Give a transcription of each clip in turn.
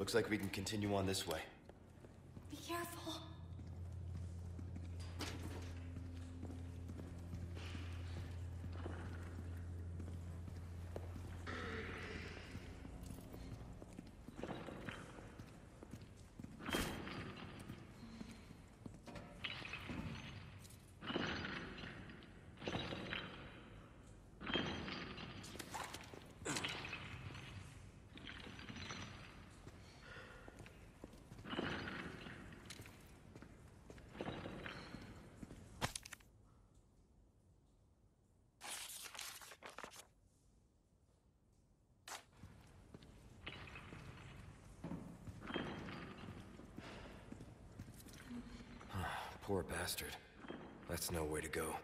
Looks like we can continue on this way. Be careful. Poor bastard. That's no way to go.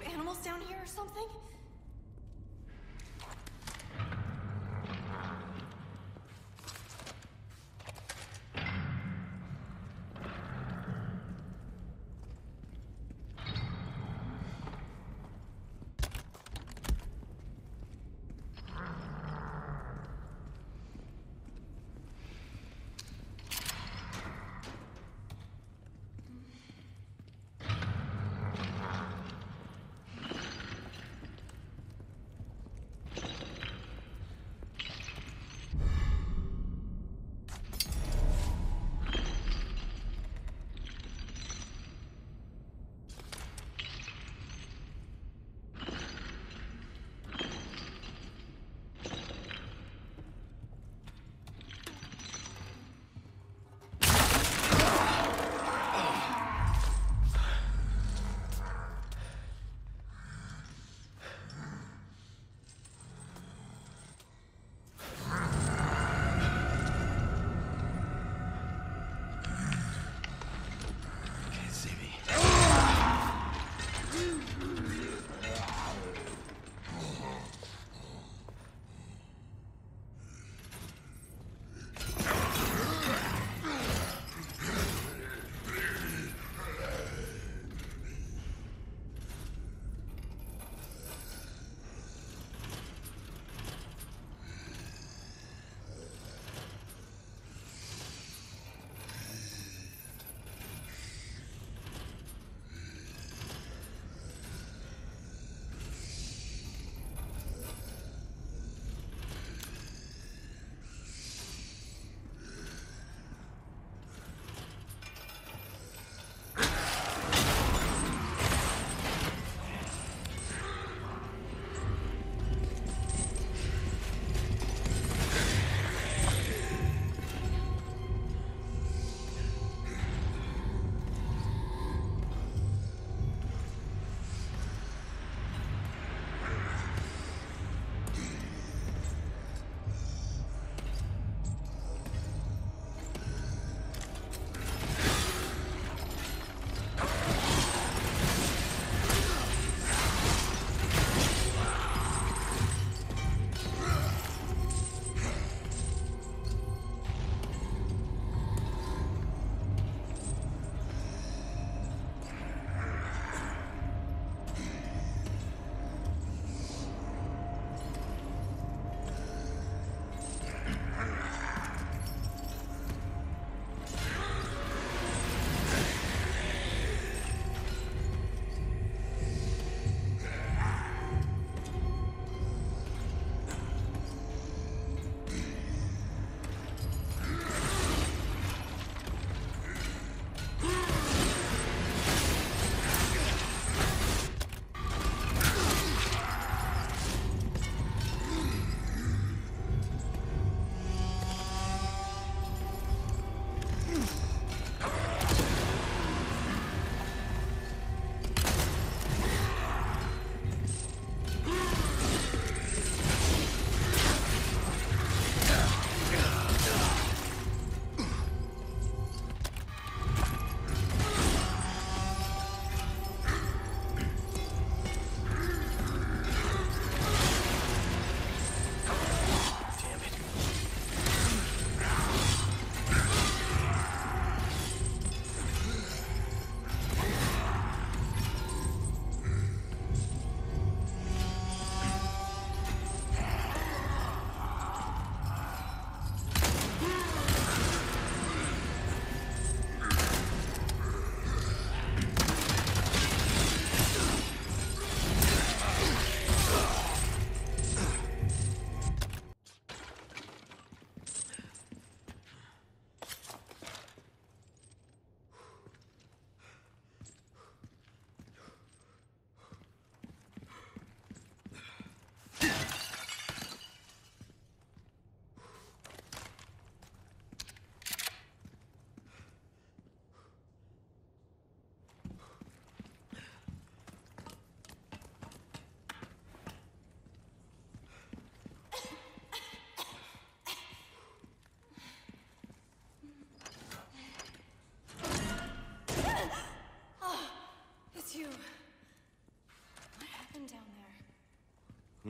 Keep animals down here or something?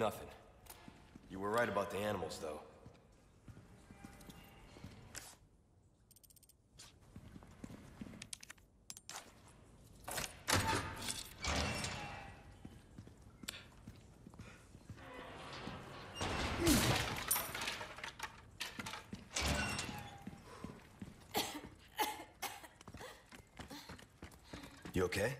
Nothing. You were right about the animals, though. You okay?